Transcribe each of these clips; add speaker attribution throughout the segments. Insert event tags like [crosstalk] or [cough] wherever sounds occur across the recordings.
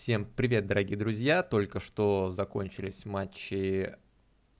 Speaker 1: Всем привет, дорогие друзья! Только что закончились матчи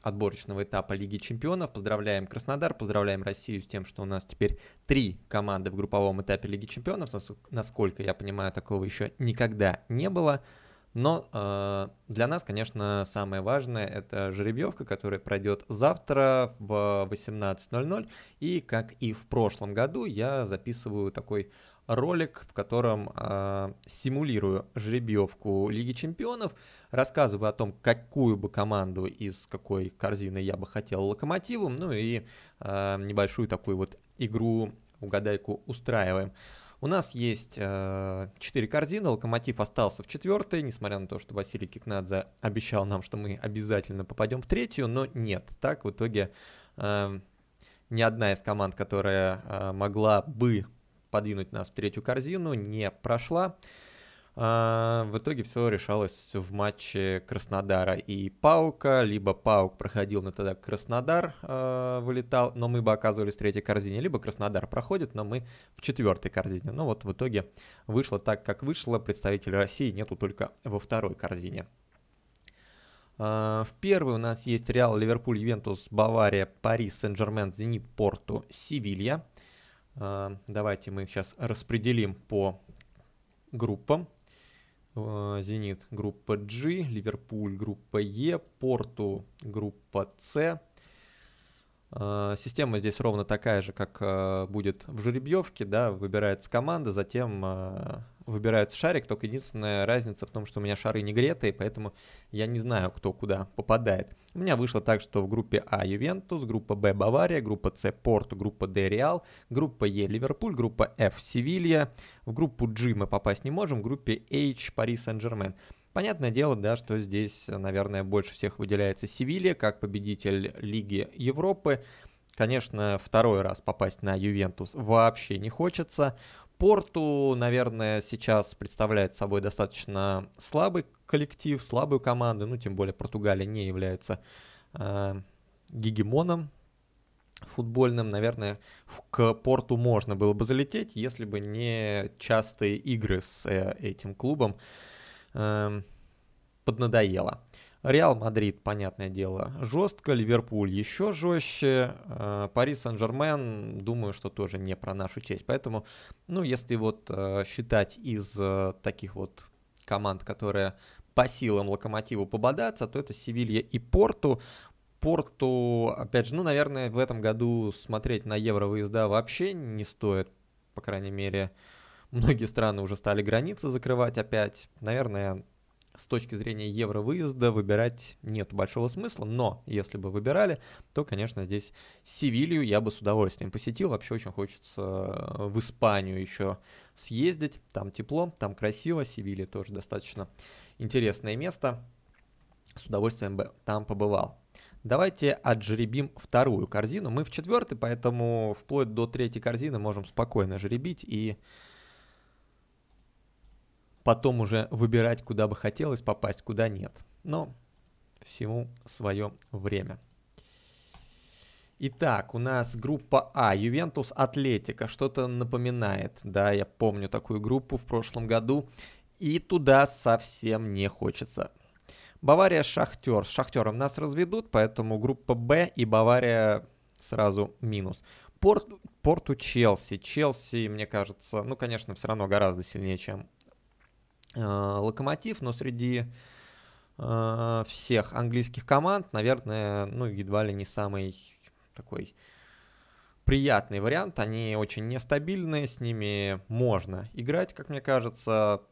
Speaker 1: отборочного этапа Лиги Чемпионов. Поздравляем Краснодар, поздравляем Россию с тем, что у нас теперь три команды в групповом этапе Лиги Чемпионов. Насколько я понимаю, такого еще никогда не было. Но э, для нас, конечно, самое важное это жеребьевка, которая пройдет завтра в 18.00. И как и в прошлом году, я записываю такой ролик, в котором э, симулирую жеребьевку Лиги Чемпионов, рассказываю о том, какую бы команду из какой корзины я бы хотел локомотиву, ну и э, небольшую такую вот игру угадайку устраиваем. У нас есть э, 4 корзины, Локомотив остался в четвертой, несмотря на то, что Василий Кикнадзе обещал нам, что мы обязательно попадем в третью, но нет. Так в итоге э, ни одна из команд, которая э, могла бы подвинуть нас в третью корзину, не прошла. А, в итоге все решалось в матче Краснодара и Паука. Либо Паук проходил, но тогда Краснодар э, вылетал, но мы бы оказывались в третьей корзине. Либо Краснодар проходит, но мы в четвертой корзине. Ну вот в итоге вышло так, как вышло. Представителей России нету только во второй корзине. В первой у нас есть Реал, Ливерпуль, Ювентус, Бавария, Пари, Сен-Жермен, Зенит, Порту, Севилья. А, давайте мы их сейчас распределим по группам. А, Зенит группа G, Ливерпуль группа E, Порту группа C. А, система здесь ровно такая же, как будет в жеребьевке, да, выбирается команда, затем выбирается шарик, только единственная разница в том, что у меня шары не гретые, поэтому я не знаю, кто куда попадает. У меня вышло так, что в группе А Ювентус, группа Б Бавария, группа С Порту, группа Д Реал, группа Е Ливерпуль, группа F Севилья, в группу G мы попасть не можем, в группе H Пари Сен-Жермен. Понятное дело, да, что здесь, наверное, больше всех выделяется Севилья как победитель Лиги Европы. Конечно, второй раз попасть на Ювентус вообще не хочется. Порту, наверное, сейчас представляет собой достаточно слабый коллектив, слабую команду, ну, тем более Португалия не является э, гегемоном футбольным. Наверное, к Порту можно было бы залететь, если бы не частые игры с э, этим клубом поднадоело. Реал Мадрид, понятное дело, жестко, Ливерпуль еще жестче, э, Пари Сен-Жермен, думаю, что тоже не про нашу честь. Поэтому, ну, если вот э, считать из э, таких вот команд, которые по силам Локомотиву пободаться, то это Севилья и Порту. Порту, опять же, ну, наверное, в этом году смотреть на евровыезда вообще не стоит, по крайней мере, многие страны уже стали границы закрывать опять. Наверное, с точки зрения евро выезда выбирать нет большого смысла, но если бы выбирали, то, конечно, здесь Севилью я бы с удовольствием посетил. Вообще очень хочется э, в Испанию еще съездить. Там тепло, там красиво. Севилья тоже достаточно интересное место. С удовольствием бы там побывал. Давайте отжеребим вторую корзину. Мы в четвертой, поэтому вплоть до третьей корзины можем спокойно жеребить и потом уже выбирать, куда бы хотелось попасть, куда нет. Но всему свое время. Итак, у нас группа А, Ювентус, Атлетика, что-то напоминает, да, я помню такую группу в прошлом году, и туда совсем не хочется. Бавария, Шахтер, с Шахтером нас разведут, поэтому группа Б и Бавария сразу минус. Порт, Порту Челси, Челси, мне кажется, ну, конечно, все равно гораздо сильнее, чем локомотив, но среди э, всех английских команд, наверное, ну, едва ли не самый такой приятный вариант. Они очень нестабильные, с ними можно играть, как мне кажется.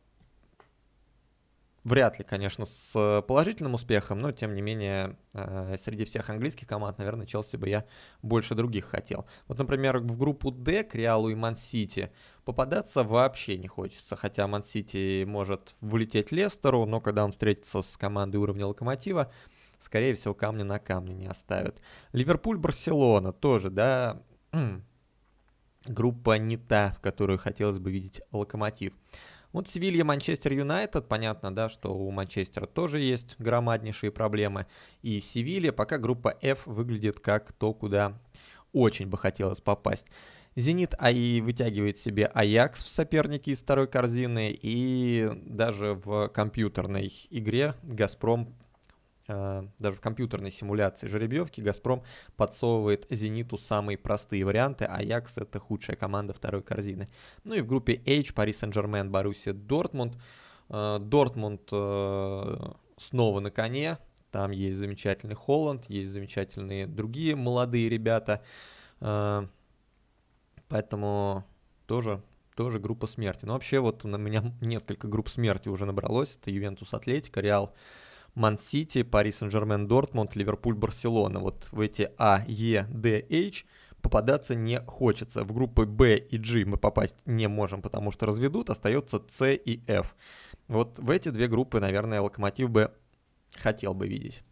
Speaker 1: Вряд ли, конечно, с положительным успехом, но тем не менее э, среди всех английских команд, наверное, Челси бы я больше других хотел. Вот, например, в группу D к Реалу и Ман-Сити попадаться вообще не хочется, хотя Ман-Сити может вылететь Лестеру, но когда он встретится с командой уровня Локомотива, скорее всего, камня на камне не оставят. Ливерпуль-Барселона тоже, да, [clears throat] группа не та, в которую хотелось бы видеть Локомотив. Вот Севилья, Манчестер Юнайтед, понятно, да, что у Манчестера тоже есть громаднейшие проблемы. И Севилья, пока группа F выглядит как то, куда очень бы хотелось попасть. Зенит АИ вытягивает себе Аякс в соперники из второй корзины, и даже в компьютерной игре Газпром, даже в компьютерной симуляции жеребьевки Газпром подсовывает Зениту самые простые варианты. Аякс это худшая команда второй корзины. Ну и в группе H Пари Сен-Жермен, Боруссия, Дортмунд. Э, Дортмунд э, снова на коне. Там есть замечательный Холланд, есть замечательные другие молодые ребята. Э, Поэтому тоже, тоже группа смерти. Но вообще вот у меня несколько групп смерти уже набралось. Это Ювентус Атлетика, Реал Ман Сити, Пари Сен-Жермен, Дортмунд, Ливерпуль, Барселона. Вот в эти А, Е, Д, H попадаться не хочется. В группы Б и G мы попасть не можем, потому что разведут. Остается С и F. Вот в эти две группы, наверное, Локомотив бы хотел бы видеть.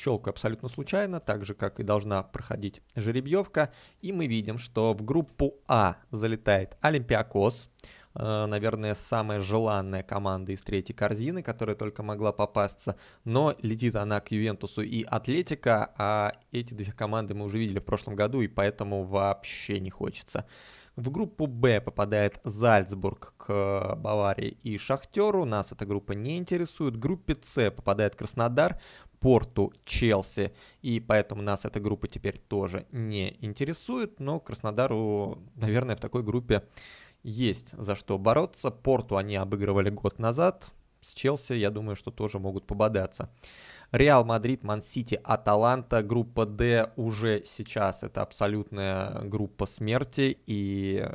Speaker 1: Щелкаю абсолютно случайно, так же, как и должна проходить жеребьевка. И мы видим, что в группу А залетает Олимпиакос, э, наверное, самая желанная команда из третьей корзины, которая только могла попасться, но летит она к Ювентусу и Атлетика, а эти две команды мы уже видели в прошлом году, и поэтому вообще не хочется. В группу Б попадает Зальцбург к Баварии и Шахтеру. Нас эта группа не интересует. В группе С попадает Краснодар. Порту, Челси, и поэтому нас эта группа теперь тоже не интересует, но Краснодару, наверное, в такой группе есть за что бороться. Порту они обыгрывали год назад, с Челси, я думаю, что тоже могут пободаться. Реал Мадрид, Ман-Сити, Аталанта, группа D уже сейчас это абсолютная группа смерти, и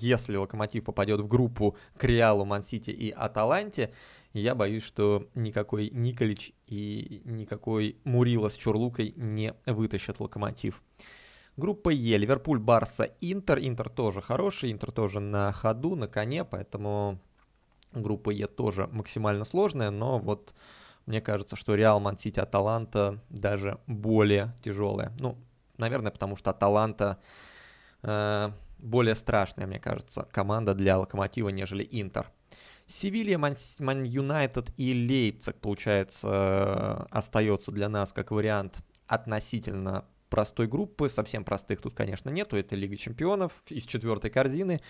Speaker 1: если Локомотив попадет в группу к Реалу, Ман-Сити и Аталанте, я боюсь, что никакой Николич и никакой Мурила с Чурлукой не вытащат Локомотив. Группа Е, Ливерпуль, Барса, Интер. Интер тоже хороший, Интер тоже на ходу, на коне, поэтому группа Е тоже максимально сложная, но вот мне кажется, что Реал, Мансити, Аталанта даже более тяжелая. Ну, наверное, потому что Аталанта э, более страшная, мне кажется, команда для Локомотива, нежели Интер. Севилья, Ман Юнайтед и Лейпциг, получается, остается для нас как вариант относительно простой группы. Совсем простых тут, конечно, нету. Это Лига Чемпионов из четвертой корзины.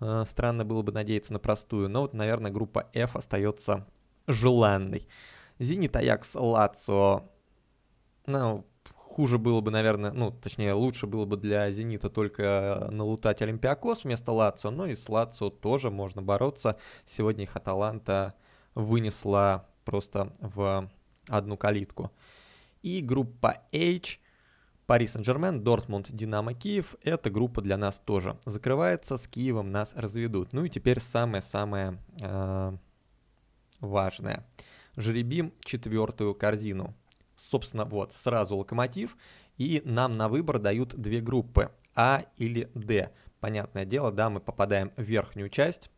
Speaker 1: Э, странно было бы надеяться на простую, но вот, наверное, группа F остается желанной. Зенит, Аякс, Лацо. Ну, хуже было бы, наверное, ну, точнее, лучше было бы для «Зенита» только налутать Олимпиакос вместо Лацио, но и с Лацио тоже можно бороться. Сегодня их Аталанта вынесла просто в одну калитку. И группа H, Пари Сен-Жермен, Дортмунд, Динамо Киев. Эта группа для нас тоже закрывается, с Киевом нас разведут. Ну и теперь самое-самое э, важное. Жеребим четвертую корзину собственно, вот, сразу локомотив, и нам на выбор дают две группы, А или Д. Понятное дело, да, мы попадаем в верхнюю часть,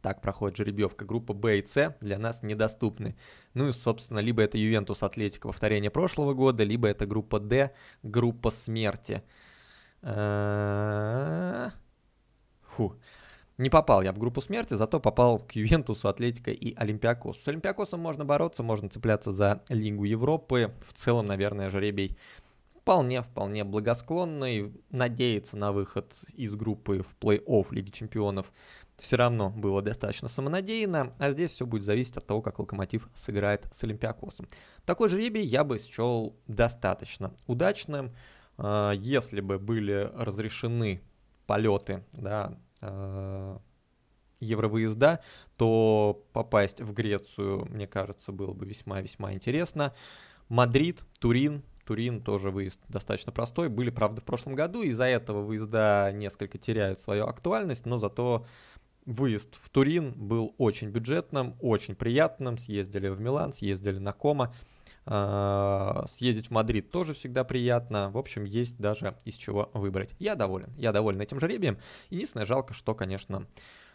Speaker 1: так проходит жеребьевка. Группа Б и С для нас недоступны. Ну и, собственно, либо это Ювентус Атлетика повторение прошлого года, либо это группа Д, группа смерти. Фу. Не попал я в группу смерти, зато попал к Ювентусу, Атлетико и Олимпиакосу. С Олимпиакосом можно бороться, можно цепляться за Лигу Европы. В целом, наверное, жеребий вполне-вполне благосклонный. Надеяться на выход из группы в плей-офф Лиги Чемпионов все равно было достаточно самонадеянно, а здесь все будет зависеть от того, как Локомотив сыграет с Олимпиакосом. Такой жеребий я бы счел достаточно удачным, а, если бы были разрешены полеты, да, евровыезда, то попасть в Грецию, мне кажется, было бы весьма-весьма интересно. Мадрид, Турин, Турин тоже выезд достаточно простой. Были, правда, в прошлом году. Из-за этого выезда несколько теряют свою актуальность, но зато выезд в Турин был очень бюджетным, очень приятным. Съездили в Милан, съездили на Кома. А, съездить в Мадрид тоже всегда приятно. В общем, есть даже из чего выбрать. Я доволен. Я доволен этим жеребием. Единственное, жалко, что, конечно,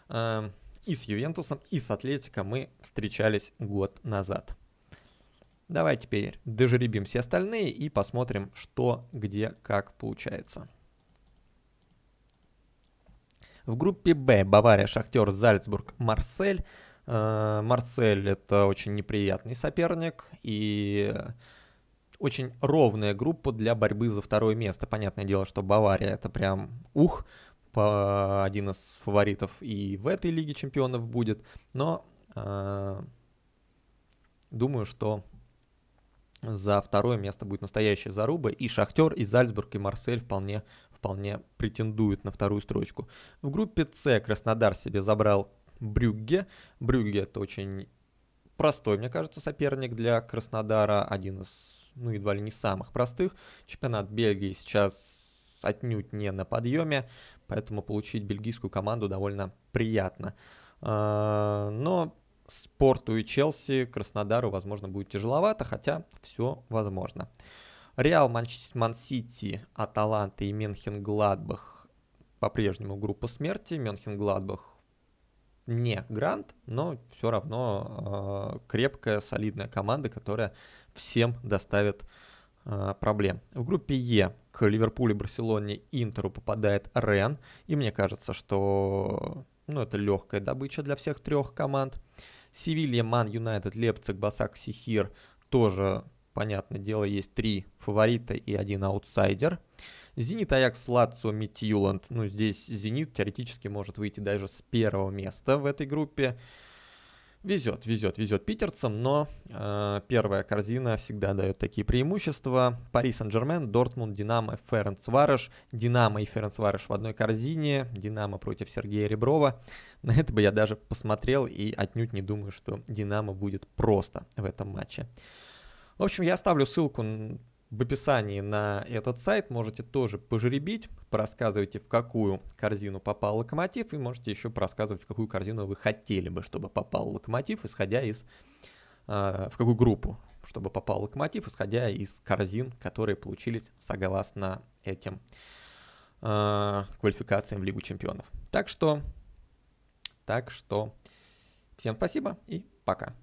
Speaker 1: а, и с Ювентусом, и с Атлетико мы встречались год назад. Давай теперь дожеребим все остальные и посмотрим, что, где, как получается. В группе Б Бавария, Шахтер, Зальцбург, Марсель. Э, Марсель это очень неприятный соперник и очень ровная группа для борьбы за второе место. Понятное дело, что Бавария это прям ух, один из фаворитов и в этой Лиге Чемпионов будет, но э, думаю, что за второе место будет настоящая заруба, и Шахтер, и Зальцбург, и Марсель вполне, вполне претендуют на вторую строчку. В группе С Краснодар себе забрал Брюгге. Брюгге это очень простой, мне кажется, соперник для Краснодара, один из, ну, едва ли не самых простых. Чемпионат Бельгии сейчас отнюдь не на подъеме, поэтому получить бельгийскую команду довольно приятно. А, но Спорту и Челси, Краснодару, возможно, будет тяжеловато, хотя все возможно. Реал, Ман-Сити, Аталанта и Менхен-Гладбах по-прежнему группа смерти. Менхен-Гладбах не грант, но все равно э, крепкая, солидная команда, которая всем доставит э, проблем. В группе Е к Ливерпулю, Барселоне, Интеру попадает Рен, и мне кажется, что ну, это легкая добыча для всех трех команд. Севилья, Ман, Юнайтед, Лепциг, Басак, Сихир тоже, понятное дело, есть три фаворита и один аутсайдер. Зенит, Аякс, Лацо, Митьюланд. Ну, здесь Зенит теоретически может выйти даже с первого места в этой группе. Везет, везет, везет питерцам, но э, первая корзина всегда дает такие преимущества. Пари Сен-Жермен, Дортмунд, Динамо, Ференц Варыш. Динамо и Ференц Варыш в одной корзине. Динамо против Сергея Реброва. [laughs] На это бы я даже посмотрел и отнюдь не думаю, что Динамо будет просто в этом матче. В общем, я оставлю ссылку в описании на этот сайт можете тоже пожеребить, порассказывайте, в какую корзину попал локомотив, и можете еще порассказывать, в какую корзину вы хотели бы, чтобы попал локомотив, исходя из... Э, в какую группу, чтобы попал локомотив, исходя из корзин, которые получились согласно этим э, квалификациям в Лигу Чемпионов. Так что... Так что... Всем спасибо и пока.